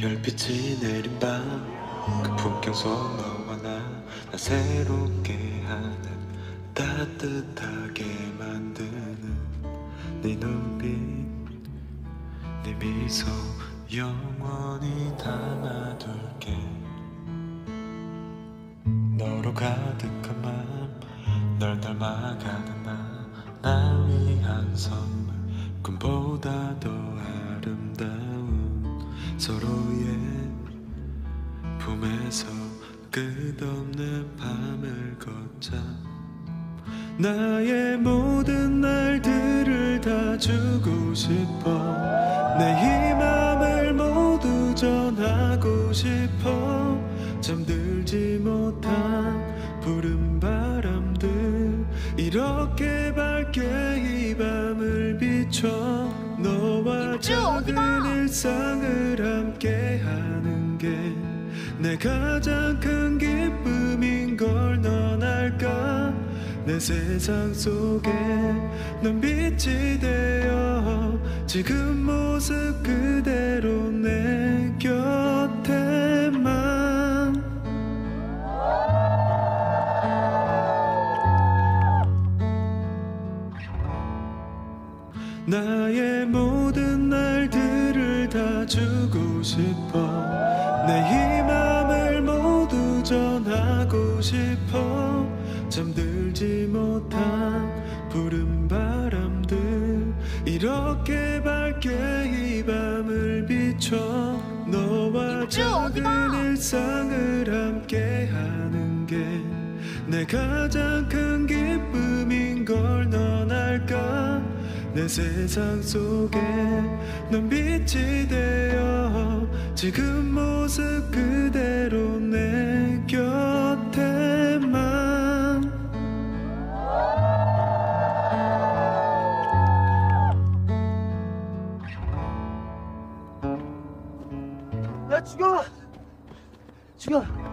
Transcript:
별빛이 내린 밤 그 풍경 속 너와 나, 나 새롭게 하는 따뜻하게 만드는 네 눈빛 네 미소 영원히 담아둘게. 너로 가득한 맘널 닮아가는 나, 나 위한 선물 꿈보다 더 아름다운 서로의 품에서 끝없는 밤을 걷자. 나의 모든 날들을 다 주고 싶어. 내 이 맘을 모두 전하고 싶어. 잠들지 못한 푸른 바람들. 이렇게 밝게 이 밤을 비춰 입주, 어디가? 일상을 함께 하는 게 내 가장 큰 기쁨인 걸 넌 알까 내 세상 속에 넌 빛이 되어 지금 모습 그대로 내곁 나의 모든 날들을 다 주고 싶어. 내 이 맘을 모두 전하고 싶어. 잠들지 못한 푸른 바람들. 이렇게 밝게 이 밤을 비춰 너와? 작은 일상을 함께 하는 게 내 가장 큰기 내 세상 속에 넌 빛이 되어 지금 모습 그대로 내 곁에만 야 죽여! 죽여!